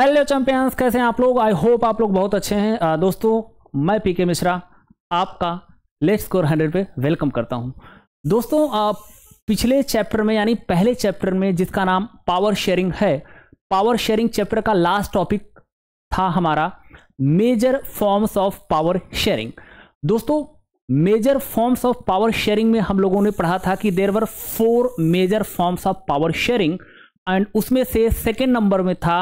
Hello champions कैसे हैं आप लोग? आई होप आप लोग बहुत अच्छे हैं। आ, दोस्तों मैं पीके मिश्रा आपका लेट्स स्कोर हंड्रेड पे वेलकम करता हूँ। दोस्तों आ, पिछले चैप्टर में यानी पहले चैप्टर में जिसका नाम पावर शेयरिंग है पावर शेयरिंग चैप्टर का लास्ट टॉपिक था हमारा major forms of power sharing दोस्तों major forms of power sharing में हम लोगों ने पढ़ा था कि there were four major forms of power sharing and उसमें से सेकेंड नंबर में था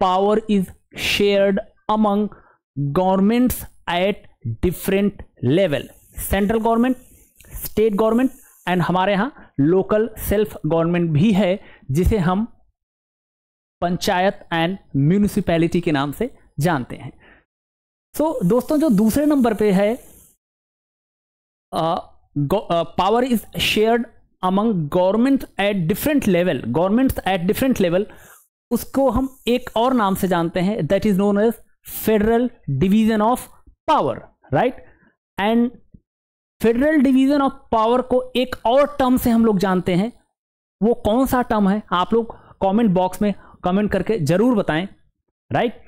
power is shared among governments at different level central government state government and हमारे यहाँ लोकल सेल्फ गवर्नमेंट भी है जिसे हम पंचायत एंड म्यूनिसिपैलिटी के नाम से जानते हैं। सो so, दोस्तों जो दूसरे नंबर पे है power is shared among government at different level government at different level उसको हम एक और नाम से जानते हैं that is known as federal division of power right and federal division of power को एक और टर्म से हम लोग जानते हैं। वो कौन सा टर्म है? आप लोग कमेंट बॉक्स में कमेंट करके ज़रूर बताएँ राइट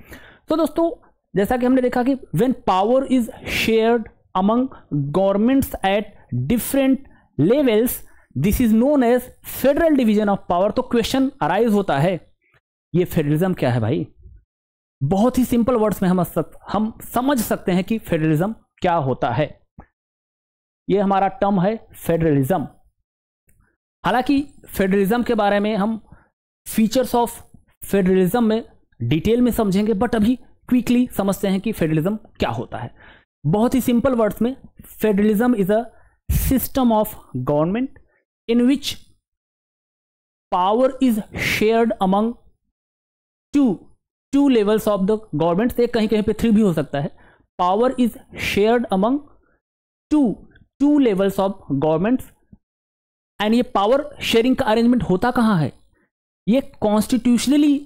तो दोस्तों, जैसा कि हमने देखा कि when power is shared among governments at different levels this is known as federal division of power तो क्वेश्चन अराइज होता है। ये फेडरलिज्म क्या है भाई? बहुत ही सिंपल वर्ड्स में हम सक, हम समझ सकते हैं कि फेडरलिज्म क्या होता है। ये हमारा टर्म है फेडरलिज्म। हालाँकि फेडरलिज्म के बारे में हम फीचर्स ऑफ़ फेडरलिज्म में डिटेल में समझेंगे बट अभी क्विकली समझते हैं कि फेडरलिज्म क्या होता है। बहुत ही सिंपल वर्ड्स में federalism is a system of government in which power is shared among two two levels of the government से कहीं कहीं पे थ्री भी हो सकता है। Power is shared among two two levels of governments and ये पावर शेयरिंग का अरेंजमेंट होता कहाँ है? ये कॉन्स्टिट्यूशनली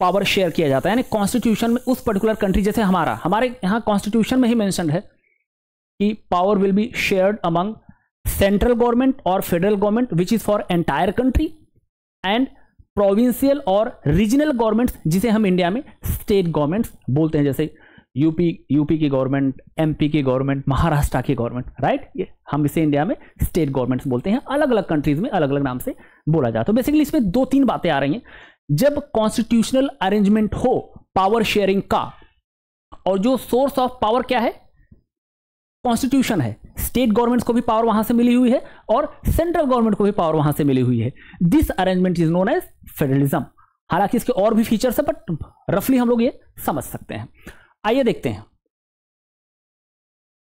पावर शेयर किया जाता है। यानी कॉन्स्टिट्यूशन में उस पर्टिकुलर कंट्री जैसे हमारा, हमारे यहाँ कॉन्स्टिट्यूशन में ही मेंशन है कि power will be shared among central government और federal government which is for entire country and provincial और रीजनल गवर्नमेंट्स जिसे हम इंडिया में स्टेट गवर्नमेंट्स बोलते हैं, जैसे यूपी यूपी की गवर्नमेंट एमपी की गवर्नमेंट महाराष्ट्र की गवर्नमेंट राइट ये हम इसे इंडिया में स्टेट गवर्नमेंट्स बोलते हैं। अलग अलग कंट्रीज़ में अलग अलग नाम से बोला जाता है। बेसिकली इसमें दो तीन बातें आ रही हैं। जब कॉन्स्टिट्यूशनल अरेंजमेंट हो पावर शेयरिंग का, और जो सोर्स ऑफ़ पावर क्या है? कॉन्स्टिट्यूशन है। स्टेट गवर्नमेंट को भी पावर वहाँ से मिली हुई है और सेंट्रल गवर्नमेंट को भी पावर वहाँ से मिली हुई है। This arrangement is known as federalism हालाँकि इसके और भी फीचर्स है बट रफली हम लोग ये समझ सकते हैं। आइए देखते हैं।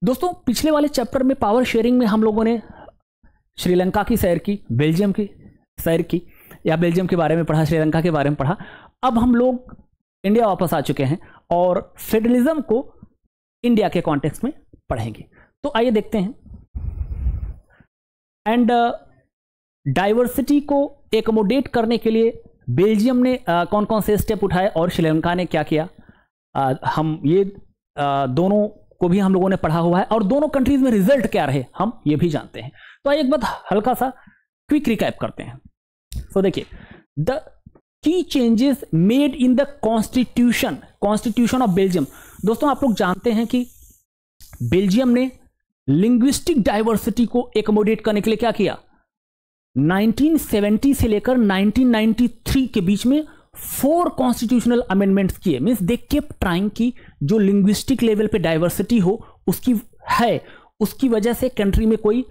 दोस्तों, पिछले वाले चैप्टर में पावर शेयरिंग में हम लोगों ने श्रीलंका की सैर की, बेल्जियम की सैर की, या बेल्जियम के बारे में पढ़ा, श्रीलंका के बारे में पढ़ा। अब हम लोग इंडिया वापस आ चुके हैं और फेडरलिज्म को इंडिया के कॉन्टेक्स्ट में पढ़ेंगे। तो आइए देखते हैं। एंड डाइवर्सिटी uh, को एकोमोडेट करने के लिए बेल्जियम ने uh, कौन कौन से स्टेप उठाए और श्रीलंका ने क्या किया? Uh, हम ये uh, दोनों को भी हम लोगों ने पढ़ा हुआ है और दोनों कंट्रीज़ में रिज़ल्ट क्या रहे हम ये भी जानते हैं। तो आइए एक बात हल्का सा क्विक रिकैप करते हैं। सो देखिए the key changes made in the constitution constitution of Belgium दोस्तों आप लोग जानते हैं कि बेल्जियम ने लिंग्विस्टिक डाइवर्सिटी को एकोमोडेट करने के लिए क्या किया? 1970 से लेकर 1993 के बीच में फोर कॉन्स्टिट्यूशनल अमेंडमेंट्स किए। मीन्स दे केप ट्राइंग की जो लिंग्विस्टिक लेवल पे डाइवर्सिटी हो, उसकी है, उसकी वजह से कंट्री में कोई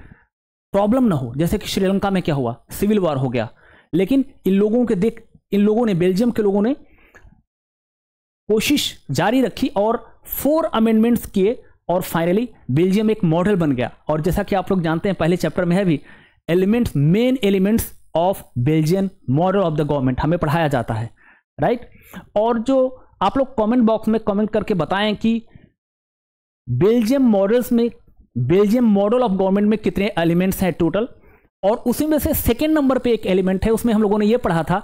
प्रॉब्लम ना हो। जैसे कि श्रीलंका में क्या हुआ? सिविल वॉर हो गया। लेकिन इन लोगों के देख, इन लोगों ने, बेल्जियम के लोगों ने कोशिश जारी रखी और फोर अमेंडमेंट्स किए। और फाइनली बेल्जियम एक मॉडल बन गया। और जैसा कि आप लोग जानते हैं, पहले चैप्टर में है भी elements main elements of Belgian model of the government हमें पढ़ाया जाता है राइट और जो आप लोग कमेंट बॉक्स में कमेंट करके बताएँ कि बेल्जियम मॉडल्स में बेल्जियम मॉडल ऑफ़ गवर्नमेंट में कितने एलिमेंट्स हैं टोटल और उसी में से सेकेंड नंबर पे एक एलिमेंट है, उसमें हम लोगों ने यह पढ़ा था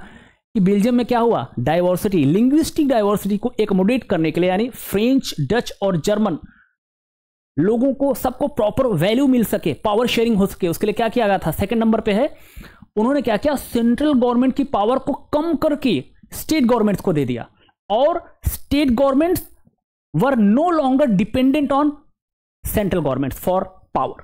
कि बेल्जियम में क्या हुआ? डाइवर्सिटी लिंग्विस्टिक डाइवर्सिटी को एकोमोडेट करने के लिए, यानी फ्रेंच डच और जर्मन लोगों को सबको प्रॉपर वैल्यू मिल सके पावर शेयरिंग हो सके, उसके लिए क्या किया गया था? सेकंड नंबर पे है, उन्होंने क्या किया? सेंट्रल गवर्नमेंट की पावर को कम करके स्टेट गवर्नमेंट्स को दे दिया। और state governments were no longer dependent on central government for power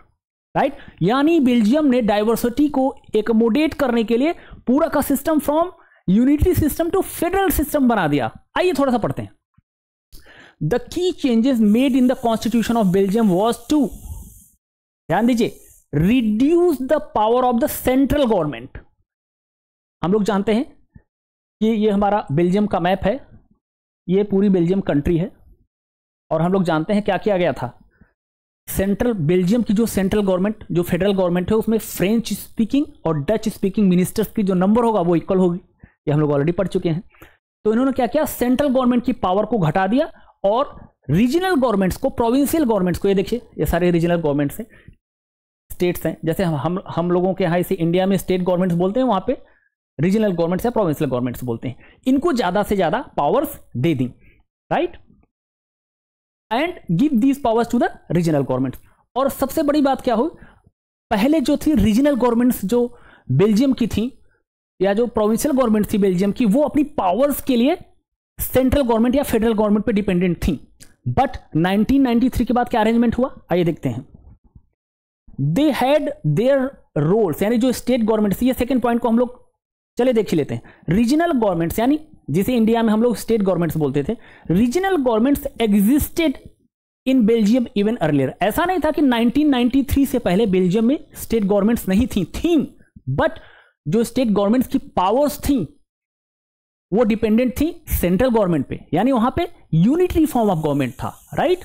right यानी बेल्जियम ने डाइवर्सिटी को एकोमोडेट करने के लिए पूरा का system from unity system to federal system बना दिया। आइए थोड़ा सा पढ़ते हैं। The key changes made in the constitution of Belgium was to ध्यान दीजिए reduce the power of the central government हम लोग जानते हैं कि ये हमारा बेल्जियम का मैप है, ये पूरी बेल्जियम कंट्री है, और हम लोग जानते हैं क्या किया गया था। सेंट्रल बेल्जियम की जो सेंट्रल गवर्नमेंट जो फेडरल गवर्नमेंट है, उसमें फ्रेंच स्पीकिंग और डच स्पीकिंग मिनिस्टर्स की जो नंबर होगा, वो इक्वल होगी। ये हम लोग ऑलरेडी पढ़ चुके हैं। तो इन्होंने क्या किया? सेंट्रल गवर्नमेंट की पावर को घटा दिया और रीजनल गवर्नमेंट्स को प्रोविंशियल गवर्नमेंट्स को, ये देखिए, ये सारे रीजनल गवर्नमेंट्स हैं स्टेट्स हैं, जैसे हम हम लोगों के यहाँ इसे इंडिया में स्टेट गवर्नमेंट्स बोलते हैं, वहाँ पे रीजनल गवर्नमेंट्स या प्रोविंशियल गवर्नमेंट्स बोलते हैं। इनको ज़्यादा से ज़्यादा पावर्स दे दी right and give these powers to the regional governments और सबसे बड़ी बात क्या हुई? पहले जो थी रीजनल गवर्नमेंट्स जो बेल्जियम की थी, या जो प्रोविंशियल गवर्नमेंट थी बेल्जियम की, वो अपनी पावर्स के लिए सेंट्रल गवर्नमेंट या फेडरल गवर्नमेंट पे डिपेंडेंट थी। बट 1993 के बाद क्या अरेंजमेंट हुआ? आइए देखते हैं। दे हैड देयर रोल्स यानी जो स्टेट गवर्नमेंट ये सेकेंड पॉइंट को हम लोग चले देख लेते हैं। रीजनल गवर्नमेंट्स यानी जिसे इंडिया में हम लोग स्टेट गवर्नमेंट्स बोलते थे regional governments existed in Belgium even earlier ऐसा नहीं था कि 1993 से पहले बेल्जियम में स्टेट गवर्नमेंट्स नहीं थी थी बट जो स्टेट गवर्नमेंट्स की पावर्स थी वो डिपेंडेंट थी सेंट्रल गवर्नमेंट पे, यानी वहाँ पे यूनिटरी फॉर्म ऑफ़ गवर्नमेंट था right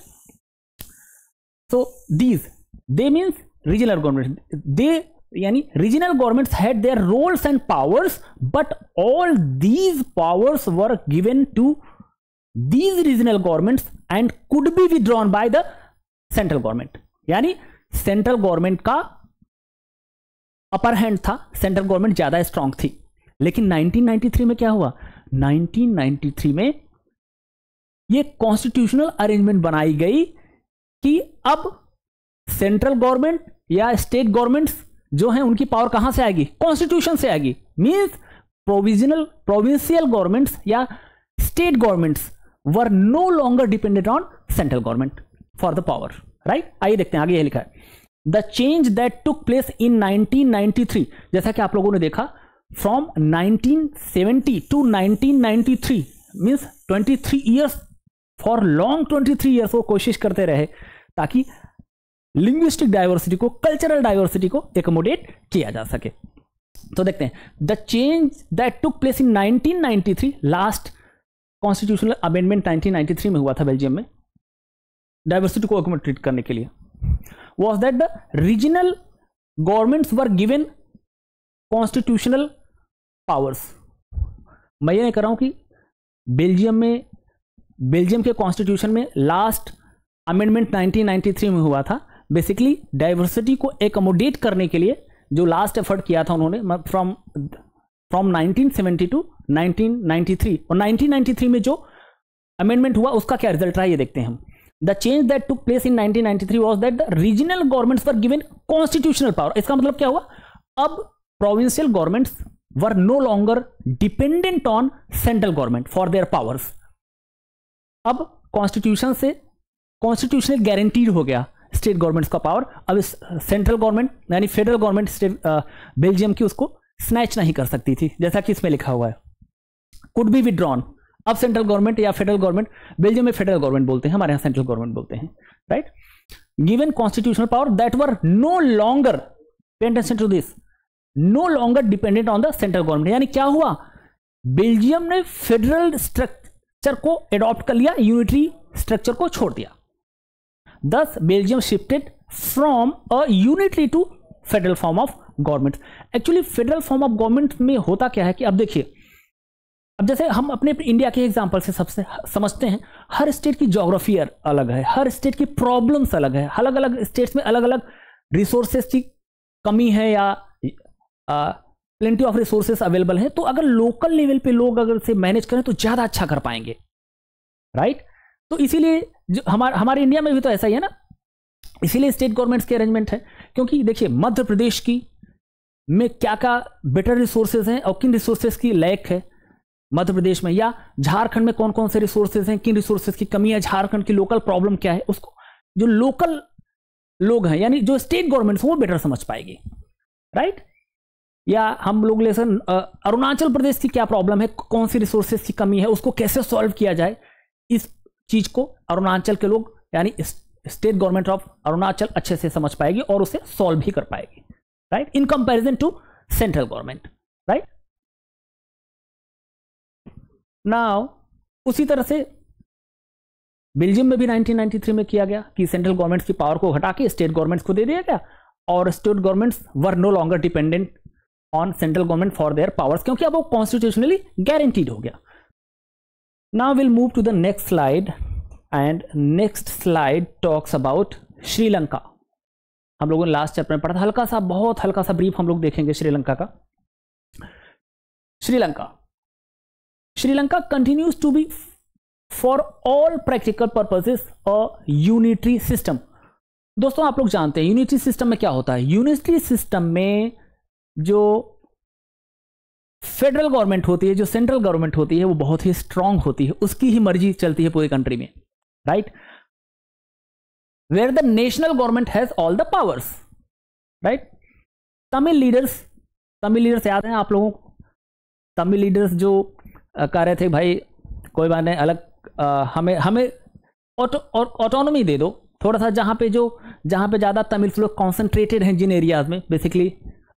so these they means regional government they यानी regional governments had their roles and powers but all these powers were given to these regional governments and could be withdrawn by the central government यानी central government का upper hand था central government ज़्यादा strong थी। लेकिन 1993 में क्या हुआ? 1993 में यह कॉन्स्टिट्यूशनल अरेंजमेंट बनाई गई कि अब सेंट्रल गवर्नमेंट या स्टेट गवर्नमेंट्स जो हैं, उनकी पावर कहाँ से आएगी? कॉन्स्टिट्यूशन से आएगी। मींस प्रोविजनल प्रोविंशियल गवर्नमेंट्स या state governments were no longer dependent on central government for the power right आइए देखते हैं, आगे ये लिखा है। The change that took place in 1993 जैसा कि आप लोगों ने देखा from 1970 to 1993 means 23 years for long 23 years वो कोशिश करते रहे, ताकि लिंग्विस्टिक डाइवर्सिटी को कल्चरल डाइवर्सिटी को एकोमोडेट किया जा सके। तो देखते हैं the change that took place in 1993 last constitutional amendment 1993 में हुआ था बेल्जियम में डाइवर्सिटी को एकोमोडेट करने के लिए was that the regional governments were given constitutional powers. मैं ये नहीं कर रहा हूँ कि बेल्जियम में, बेल्जियम के कॉन्स्टिट्यूशन में लास्ट अमेंडमेंट 1993 में हुआ था। बेसिकली डाइवर्सिटी को एकोमोडेट करने के लिए जो लास्ट एफर्ट किया था उन्होंने फ्रॉम फ्रॉम 1970 टू 1993 और 1993 में जो अमेंडमेंट हुआ, उसका क्या रिज़ल्ट रहा ये देखते हैं हम। The change that took place in 1993 was that the regional governments were given constitutional power इसका मतलब क्या हुआ? अब provincial governments were no longer dependent on central government for their powers अब कॉन्स्टिट्यूशन से कॉन्स्टिट्यूशनल गारंटीड हो गया स्टेट गवर्नमेंट्स का पावर अब इस सेंट्रल गवर्नमेंट यानी फेडरल गवर्नमेंट बेल्जियम की उसको स्नैच नहीं कर सकती थी, जैसा कि इसमें लिखा हुआ है। कुड बी विड्रॉन अब सेंट्रल गवर्नमेंट या फेडरल गवर्नमेंट बेल्जियम में फेडरल गवर्नमेंट बोलते हैं, हमारे यहाँ सेंट्रल गवर्नमेंट बोलते हैं right given constitutional power that were no longer pay attention to this no longer dependent on the central government यानी क्या हुआ? बेल्जियम ने फेडरल स्ट्रक्चर को एडॉप्ट कर लिया यूनिटरी स्ट्रक्चर को छोड़ दिया। Thus Belgium shifted from a unitary to federal form of government actually federal form of government में होता क्या है कि अब देखिए, अब जैसे हम अपने इंडिया के एग्ज़ाम्पल से सबसे समझते हैं, हर स्टेट की जोग्राफी अलग है, हर स्टेट की प्रॉब्लम्स अलग है अलग अलग स्टेट्स में अलग अलग रिसोर्सेज की कमी है या प्लेंटी ऑफ़ रिसोर्सेज अवेलेबल है तो अगर लोकल लेवल पे लोग अगर से मैनेज करें तो ज़्यादा अच्छा कर पाएँगे। राइट तो इसीलिए हमारे हमारे इंडिया में भी तो ऐसा ही है ना? इसीलिए स्टेट गवर्नमेंट्स के अरेंजमेंट है, क्योंकि देखिए, मध्य प्रदेश की में क्या क्या बेटर रिसोर्सेज हैं और किन रिसोर्सेज की लैक है मध्य प्रदेश में? या झारखंड में कौन कौन से रिसोर्सेज हैं, किन रिसोर्सेज की कमी है, झारखंड की लोकल प्रॉब्लम क्या है? उसको जो लोकल लोग हैं, यानी जो स्टेट गवर्नमेंट वो बेटर समझ पाएगी। राइट या हम लोग ले सर अरुणाचल प्रदेश की क्या प्रॉब्लम है? कौन सी रिसोर्सेज की कमी है? उसको कैसे सॉल्व किया जाए? इस चीज़ को अरुणाचल के लोग, यानी स्टेट गवर्नमेंट ऑफ़ अरुणाचल अच्छे से समझ पाएगी और उसे सॉल्व भी कर पाएगी। Right in comparison to central government right now उसी तरह से बेल्जियम में भी 1993 में किया गया कि सेंट्रल गवर्नमेंट की पावर को हटा के स्टेट गवर्नमेंट्स को दे दिया गया और state governments were no longer dependent on central government for their powers क्योंकि अब वो कॉन्स्टिट्यूशनली गारंटीड हो गया। Now will move to the next slide and next slide talks about Sri Lanka हम लोगों ने लास्ट चैप्टर में पढ़ा था, हल्का सा, बहुत हल्का सा ब्रीफ हम लोग देखेंगे श्रीलंका का। Sri Lanka Sri Lanka continues to be for all practical purposes a unitary system दोस्तों, आप लोग जानते हैं यूनिटरी सिस्टम में क्या होता है? यूनिटरी सिस्टम में जो फेडरल गवर्नमेंट होती है जो सेंट्रल गवर्नमेंट होती है वो बहुत ही स्ट्रांग होती है। उसकी ही मर्ज़ी चलती है पूरी कंट्री में right where the national government has all the powers right Tamil leaders Tamil leaders याद हैं आप लोगों को? तमिल लीडर्स जो कह रहे थे भाई कोई बात नहीं अलग आ, हमें हमें ऑटोनोमी दे दो। थोड़ा सा जहाँ पे जो जहाँ पे ज़्यादा तमिल लोग कॉन्सेंट्रेटेड हैं जिन एरियाज़ में बेसिकली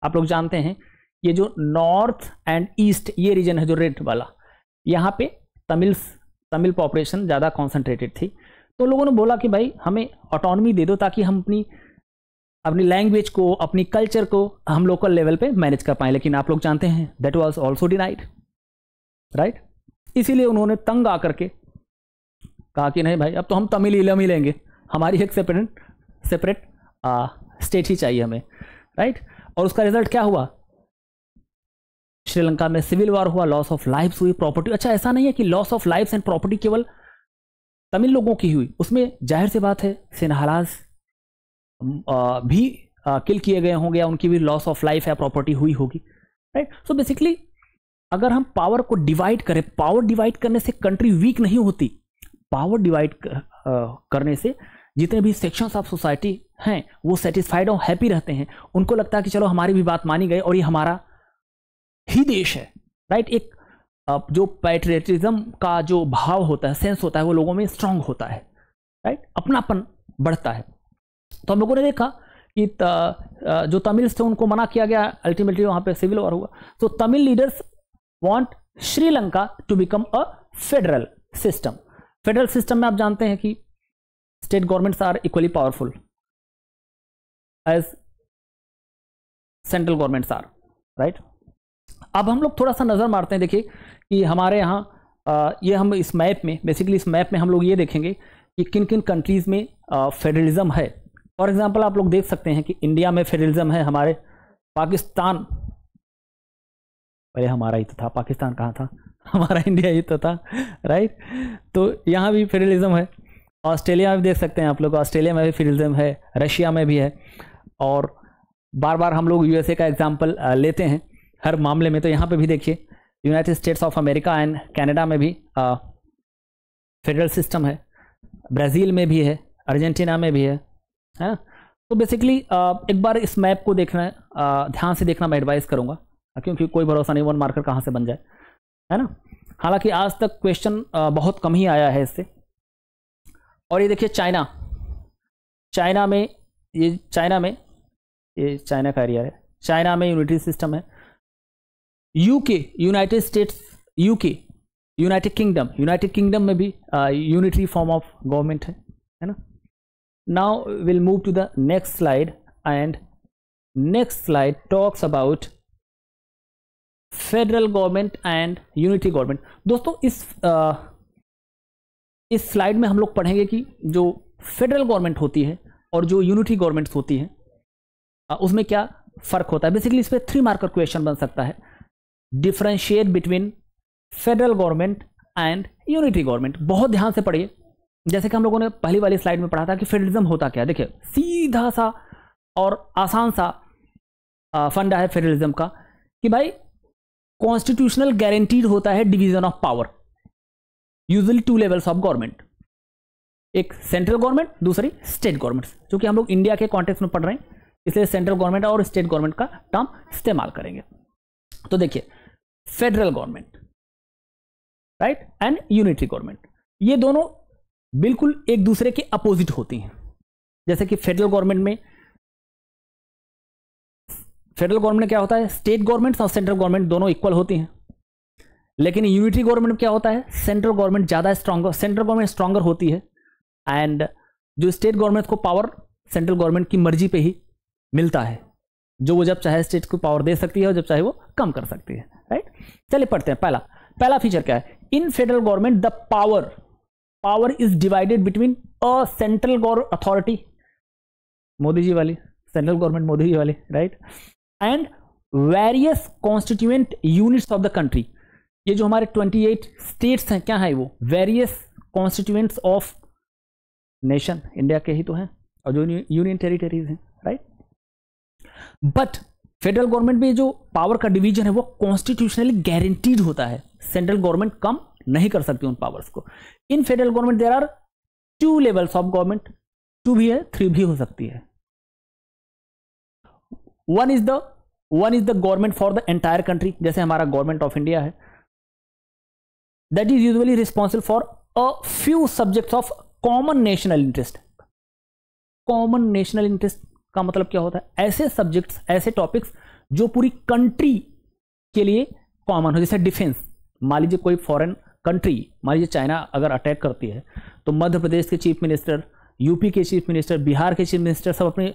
आप लोग जानते हैं, ये जो नॉर्थ एंड ईस्ट ये रीजन है जो रेड वाला। यहाँ पे तमिल तमिल पॉपुलेशन ज़्यादा कॉन्सेंट्रेटेड थी। तो लोगों ने बोला कि भाई, हमें ऑटोनमी दे दो ताकि हम अपनी अपनी लैंग्वेज को, अपनी कल्चर को हम लोकल लेवल पे मैनेज कर पाए। लेकिन आप लोग जानते हैं that was also denied right इसीलिए उन्होंने तंग आकर के कहा कि नहीं भाई, अब तो हम तमिल इलम ही लेंगे। हमारी एक सेपरेट सेपरेट स्टेट ही चाहिए हमें राइट और उसका रिज़ल्ट क्या हुआ? श्रीलंका में सिविल वॉर हुआ लॉस ऑफ़ लाइफ हुई प्रॉपर्टी अच्छा ऐसा नहीं है कि loss of life and property केवल तमिल लोगों की हुई। उसमें ज़ाहिर सी बात है सिन्हालाज भी किल किए गए होंगे या उनकी भी लॉस ऑफ़ लाइफ या प्रॉपर्टी हुई होगी। राइट सो बेसिकली अगर हम पावर को डिवाइड करें पावर डिवाइड करने से कंट्री वीक नहीं होती। पावर डिवाइड करने से जितने भी सेक्शंस ऑफ़ सोसाइटी हैं, वो सेटिस्फाइड और हैप्पी रहते हैं। उनको लगता है कि चलो हमारी भी बात मानी गई और ये हमारा ही देश है राइट एक जो पैट्रियटिज्म का जो भाव होता है सेंस होता है, वो लोगों में स्ट्रांग होता है राइट अपनापन बढ़ता है। तो हम लोगों ने देखा कि जो तमिल थे, उनको मना किया गया अल्टीमेटली वहाँ पे सिविल वॉर हुआ। तो Tamil leaders want Sri Lanka to become a federal system federal system में आप जानते हैं कि state governments are equally powerful as central governments are right अब हम लोग थोड़ा सा नज़र मारते हैं, देखिए, कि हमारे यहाँ ये हम इस मैप में बेसिकली इस मैप में हम लोग ये देखेंगे कि किन किन कंट्रीज़ में फेडरलिज्म है। फॉर एग्ज़ाम्पल आप लोग देख सकते हैं कि इंडिया में फेडरलिज्म है, हमारे पाकिस्तान। पहले हमारा ही तो था, पाकिस्तान कहाँ था? हमारा इंडिया ही तो था राइट तो यहाँ भी फेडरलिज्म है। ऑस्ट्रेलिया में भी देख सकते हैं आप लोग ऑस्ट्रेलिया में भी फेडरलिज्म है रशिया में भी है। और बार बार हम लोग यूएसए का एग्ज़ाम्पल लेते हैं। हर मामले में तो यहाँ पे भी देखिए United States of America and Canada में भी फेडरल सिस्टम है ब्राज़ील में भी है अर्जेंटीना में भी है है ना? तो बेसिकली एक बार इस मैप को देखना ध्यान से देखना मैं एडवाइस करूँगा, क्योंकि कोई भरोसा नहीं वन मार्कर कहाँ से बन जाए, है ना? हालाँकि आज तक क्वेश्चन बहुत कम ही आया है इससे। और ये देखिए चाइना चाइना में ये चाइना में ये चाइना का एरिया है। चाइना में यूनिटरी सिस्टम है। UK United States UK United Kingdom United Kingdom में भी यूनिटरी फॉर्म ऑफ़ गवर्नमेंट है है ना? Now will move to the next slide and next slide talks about federal government and unity government दोस्तों इस uh, इस slide में हम लोग पढ़ेंगे कि जो फेडरल गवर्नमेंट होती है और जो यूनिटी गवर्नमेंट होती है उसमें क्या फ़र्क होता है? बेसिकली इस पर थ्री मार्कर क्वेश्चन बन सकता है। Differentiate between federal government and unity government बहुत ध्यान से पढ़िए। जैसे कि हम लोगों ने पहली वाली स्लाइड में पढ़ा था कि फेडरलिज्म होता क्या। देखिए, सीधा सा और आसान सा फंडा है फेडरलिज्म का कि भाई कॉन्स्टिट्यूशनल गारंटीड होता है division of power usually two levels of government एक सेंट्रल गवर्नमेंट दूसरी स्टेट गवर्नमेंट क्योंकि हम लोग इंडिया के कॉन्टेक्स्ट में पढ़ रहे हैं, इसलिए सेंट्रल गवर्नमेंट और स्टेट गवर्नमेंट का टर्म इस्तेमाल करेंगे। तो देखिए federal government right and unitary government ये दोनों बिल्कुल एक दूसरे के अपोजिट होती हैं। जैसे कि फेडरल गवर्नमेंट में फेडरल गवर्नमेंट में क्या होता है? स्टेट गवर्नमेंट और सेंट्रल गवर्नमेंट दोनों इक्वल होती हैं। लेकिन यूनिटरी गवर्नमेंट क्या होता है? सेंट्रल गवर्नमेंट ज़्यादा स्ट्रॉन्गर सेंट्रल गवर्नमेंट स्ट्रॉन्गर होती है। एंड जो स्टेट गवर्नमेंट को पावर सेंट्रल गवर्नमेंट की मर्ज़ी पे ही मिलता है, जो वो जब चाहे स्टेट को पावर दे सकती है और जब चाहे वो कम कर सकती है राइट चलिए पढ़ते हैं, पहला पहला फीचर क्या है? In federal government the power power is divided between a central authority Modi ji वाली सेंट्रल गवर्नमेंट मोदी जी वाली right and various constituent units of the country ये जो हमारे 28 स्टेट्स हैं, क्या है वो? Various constituents of nation India के ही तो हैं और जो यूनियन टेरिटरीज हैं राइट बट फेडरल गवर्नमेंट में जो पावर का डिवीज़न है, वो कॉन्स्टिट्यूशनली गारंटीड होता है। सेंट्रल गवर्नमेंट कम नहीं कर सकती उन पावर्स को। In federal government there are two levels of government two भी है थ्री भी हो सकती है। One is the one is the government for the entire country जैसे हमारा गवर्नमेंट ऑफ़ इंडिया है। That is usually responsible for a few subjects of common national interest common national interest का मतलब क्या होता है? ऐसे सब्जेक्ट्स ऐसे टॉपिक्स जो पूरी कंट्री के लिए कॉमन हो, जैसे डिफेंस मान लीजिए कोई फॉरेन कंट्री मान लीजिए चाइना अगर अटैक करती है तो मध्य प्रदेश के चीफ मिनिस्टर यूपी के चीफ मिनिस्टर बिहार के चीफ मिनिस्टर सब अपने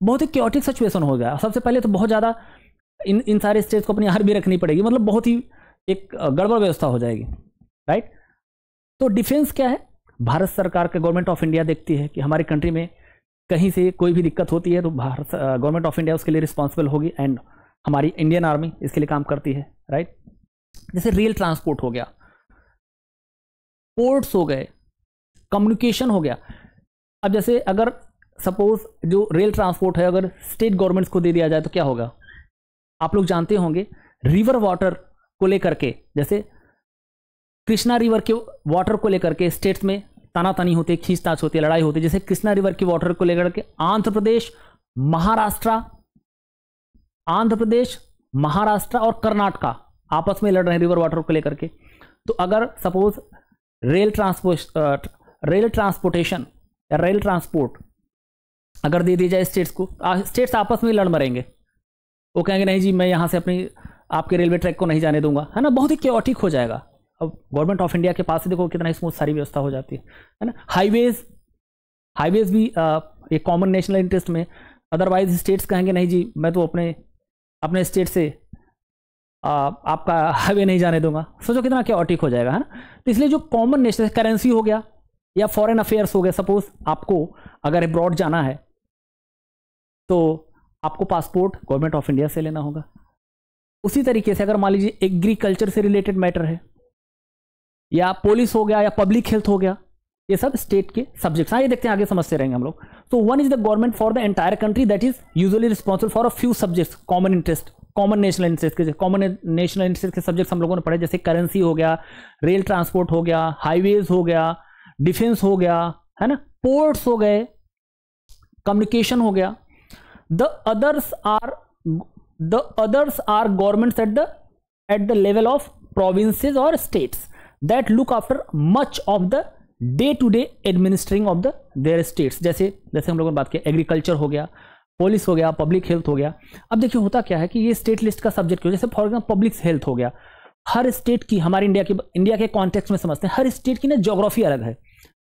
बहुत ही क्योटिक सिचुएशन हो गया। सबसे पहले तो बहुत ज़्यादा इन इन सारे स्टेट्स को अपनी हार भी रखनी पड़ेगी। मतलब बहुत ही एक गड़बड़ व्यवस्था हो जाएगी राइट तो डिफेंस क्या है? भारत सरकार के गवर्नमेंट ऑफ़ इंडिया देखती है कि हमारी कंट्री में कहीं से कोई भी दिक्कत होती है तो भारत गवर्नमेंट ऑफ़ इंडिया उसके लिए रिस्पॉन्सिबल होगी एंड हमारी इंडियन आर्मी इसके लिए काम करती है राइट जैसे रेल ट्रांसपोर्ट हो गया पोर्ट्स हो गए कम्युनिकेशन हो गया। अब जैसे अगर सपोज़ जो रेल ट्रांसपोर्ट है, अगर स्टेट गवर्नमेंट्स को दे दिया जाए तो क्या होगा? आप लोग जानते होंगे रिवर वाटर को लेकर के, जैसे कृष्णा रिवर के वाटर को लेकर के स्टेट्स में तानातानी होती है, खींचताछ होती है, लड़ाई होती है। जैसे कृष्णा रिवर की वाटर को लेकर के आंध्र प्रदेश, महाराष्ट्र, आंध्र प्रदेश, महाराष्ट्र और कर्नाटका आपस में लड़ रहे हैं रिवर वाटर को लेकर के। तो अगर suppose rail transport rail transportation या रेल ट्रांसपोर्ट अगर दे दी जाए स्टेट्स को स्टेट्स आपस में लड़ मरेंगे। वो कहेंगे, नहीं जी, मैं यहाँ से अपनी, आपके रेलवे ट्रैक को नहीं जाने दूँगा। है ना? बहुत ही क्योटिक हो जाएगा। अब गवर्नमेंट ऑफ़ इंडिया के पास से देखो कितना स्मूथ सारी व्यवस्था हो जाती है है ना? हाईवेज हाईवेज भी एक कॉमन नेशनल इंटरेस्ट में। अदरवाइज़ स्टेट्स कहेंगे नहीं जी मैं तो अपने अपने स्टेट से आ, आपका हाईवे नहीं जाने दूँगा। सोचो कितना क्या ऑटिक हो जाएगा है ना? तो इसलिए जो कॉमन नेशनल करेंसी हो गया या फॉरेन अफेयर्स हो गया सपोज़ आपको अगर अब्रॉड जाना है तो आपको पासपोर्ट गवर्नमेंट ऑफ़ इंडिया से लेना होगा। उसी तरीके से अगर मान लीजिए एग्रीकल्चर से रिलेटेड मैटर है या पुलिस हो गया या पब्लिक हेल्थ हो गया, ये सब स्टेट के सब्जेक्ट्स हाँ। ये देखते हैं, आगे समझते रहेंगे हम लोग। So one is the government for the entire country that is usually responsible for a few subjects common interest common national interest के कॉमन नेशनल इंटरेस्ट के सब्जेक्ट्स हम लोगों ने पढ़े, जैसे करेंसी हो गया रेल ट्रांसपोर्ट हो गया हाईवेज हो गया डिफेंस हो गया, है ना? पोर्ट्स हो गए कम्युनिकेशन हो गया। The others are the others are governments at the at the level of provinces और states that look after much of the day to day administering of the their states जैसे जैसे हम लोगों ने बात की एग्रीकल्चर हो गया पुलिस हो गया पब्लिक हेल्थ हो गया। अब देखिए, होता क्या है कि ये स्टेट लिस्ट का सब्जेक्ट क्यों? जैसे फॉर एग्ज़ाम्पल पब्लिक हेल्थ हो गया। हर स्टेट की, हमारे इंडिया की इंडिया के कॉन्टेक्स्ट में समझते हैं, हर स्टेट की ना जोग्राफी अलग है।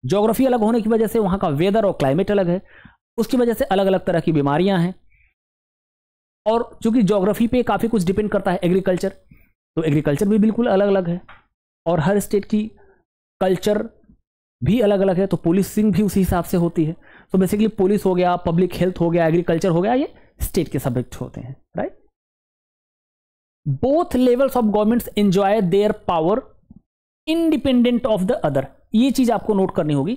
जोग्राफी अलग होने की वजह से वहाँ का वेदर और क्लाइमेट अलग है। उसकी वजह से अलग अलग तरह की बीमारियाँ हैं। और चूँकि जोग्राफी पे काफ़ी कुछ डिपेंड करता है एग्रीकल्चर तो एग्रीकल्चर भी बिल्कुल अलग अलग है। और हर स्टेट की कल्चर भी अलग अलग है तो पुलिसिंग भी उसी हिसाब से होती है। तो बेसिकली पुलिस हो गया पब्लिक हेल्थ हो गया एग्रीकल्चर हो गया, ये स्टेट के सब्जेक्ट होते हैं right both levels of governments enjoy their power independent of the other ये चीज़ आपको नोट करनी होगी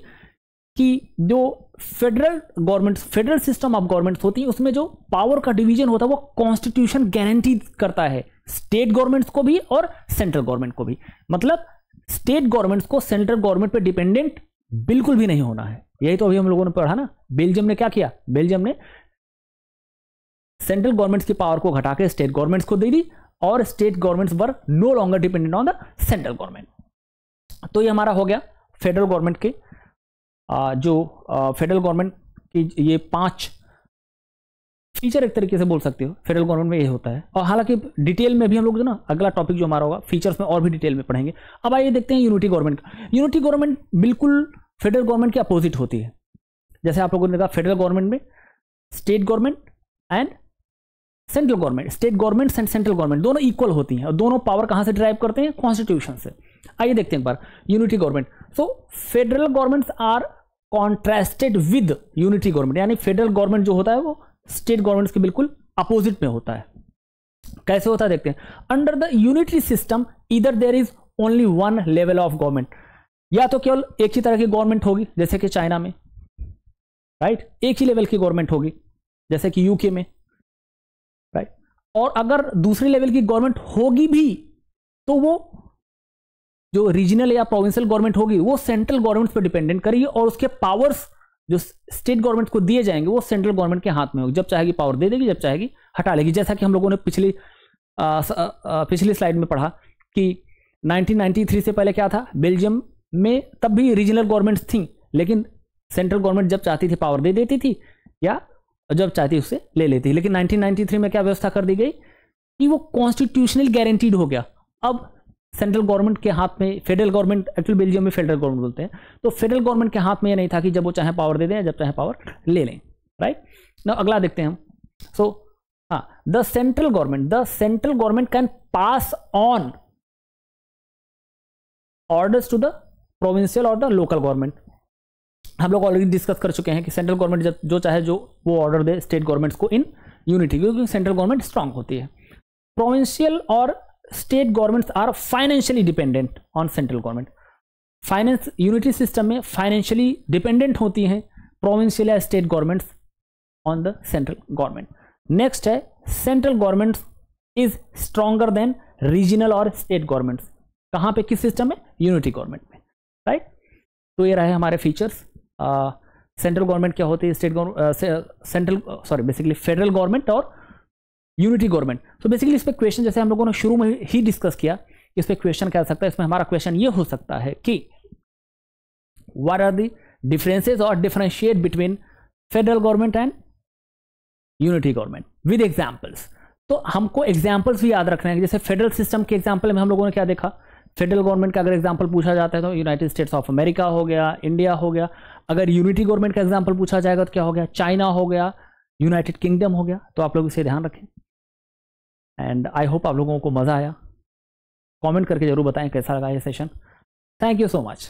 कि जो federal government federal system of government होती है, उसमें जो पावर का डिवीज़न होता है, वो कॉन्स्टिट्यूशन गारंटी करता है। स्टेट गवर्नमेंट्स को भी और सेंट्रल गवर्नमेंट को भी। मतलब स्टेट गवर्नमेंट्स को सेंट्रल गवर्नमेंट पे डिपेंडेंट बिल्कुल भी नहीं होना है। यही तो अभी हम लोगों ने पढ़ा ना, बेल्जियम ने क्या किया? बेल्जियम ने सेंट्रल गवर्नमेंट्स की पावर को घटा के स्टेट गवर्नमेंट्स को दे दी और state governments were no longer dependent on the central government तो ये हमारा हो गया फेडरल गवर्नमेंट के जो फेडरल गवर्नमेंट की ये पाँच फीचर एक तरीके से बोल सकते हो। फेडरल गवर्नमेंट में ये होता है। और हालाँकि डिटेल में भी हम लोग जो ना, अगला टॉपिक जो हमारा होगा फीचर्स में और भी डिटेल में पढ़ेंगे। अब आइए देखते हैं यूनिटी गवर्नमेंट का। यूनिटी गवर्नमेंट बिल्कुल फेडरल गवर्नमेंट के अपोजिट होती है। जैसे आप लोगों ने देखा फेडरल गवर्नमेंट में state government and central government state government and central government दोनों इक्वल होती हैं। और दोनों पावर कहाँ से ड्राइव करते हैं? कॉन्स्टिट्यूशन से। आइए देखते हैं एक बार। Unity government so federal government are contrasted with unity government यानी फेडरल गवर्नमेंट जो होता है वो स्टेट गवर्नमेंट के बिल्कुल अपोजिट में होता है। कैसे होता है देखते हैं। अंडर द यूनिटरी सिस्टम इधर there is only one level of government या तो केवल एक ही तरह की गवर्नमेंट होगी, जैसे कि चाइना में। Right right? एक ही लेवल की गवर्नमेंट होगी, जैसे कि यूके में। Right right? और अगर दूसरे लेवल की गवर्नमेंट होगी भी तो वो जो रीजनल या प्रोविंशियल गवर्नमेंट होगी, वो सेंट्रल गवर्नमेंट पर डिपेंडेंट करेगी और उसके पावर्स जो स्टेट गवर्नमेंट को दिए जाएँगे, वो सेंट्रल गवर्नमेंट के हाथ में होगी। जब चाहेगी पावर दे देगी, जब चाहेगी हटा लेगी। जैसा कि हम लोगों ने पिछली पिछली स्लाइड में पढ़ा कि 1993 से पहले क्या था? बेल्जियम में तब भी रीजनल गवर्नमेंट थी, लेकिन सेंट्रल गवर्नमेंट जब चाहती थी पावर दे देती थी या जब चाहती उसे ले लेती लेकिन 1993 में क्या व्यवस्था कर दी गई कि वो कॉन्स्टिट्यूशनल गारंटीड हो गया। अब सेंट्रल गवर्नमेंट के हाथ में, फेडरल गवर्नमेंट, एक्चुअली बेल्जियम में फेडरल गवर्नमेंट बोलते हैं। तो फेडरल गवर्नमेंट के हाथ में ये नहीं था कि जब वो चाहे पावर दे दें जब चाहे पावर ले लें राइट ना अगला देखते हैं हम। सो हाँ the central government the central government can pass on orders to the provincial और द लोकल गवर्नमेंट हम लोग ऑलरेडी डिस्कस कर चुके हैं कि सेंट्रल गवर्नमेंट जब, जो चाहे जो, वो ऑर्डर दे स्टेट गवर्नमेंट्स को इन यूनिटी क्योंकि सेंट्रल गवर्नमेंट स्ट्रांग होती है। प्रोविंशियल और state governments are financially dependent on central government. Finance unity system में फाइनेंशियली डिपेंडेंट होती हैं प्रोविंशियल या state governments on the central government next है central government is stronger than regional और state governments कहाँ पे किस सिस्टम में? यूनिटी गवर्नमेंट में। राइट तो ये रहे हमारे फीचर्स सेंट्रल गवर्नमेंट क्या होती है? State government central sorry basically federal government और यूनिटी गवर्नमेंट तो बेसिकली इस पर क्वेश्चन जैसे हम लोगों ने शुरू में ही डिस्कस किया, इस पर क्वेश्चन क्या सकता है? इसमें हमारा क्वेश्चन ये हो सकता है कि वाट आर दी डिफरेंसेज और differentiate between federal government and unity government with examples तो हमको एग्जाम्पल्स भी याद रखना है। जैसे फेडरल सिस्टम के एग्ज़ाम्पल में हम लोगों ने क्या देखा? फेडरल गवर्नमेंट का अगर एग्ज़ाम्पल पूछा जाता है तो यूनाइटेड स्टेट्स ऑफ़ अमेरिका हो गया इंडिया हो गया। अगर यूनिटी गवर्नमेंट का एग्ज़ाम्पल पूछा जाएगा तो क्या हो गया? चाइना हो गया यूनाइटेड किंगडम हो गया। तो आप लोग इसे ध्यान रखें। एंड आई होप आप लोगों को मज़ा आया। कमेंट करके ज़रूर बताएँ कैसा लगा ये session thank you so much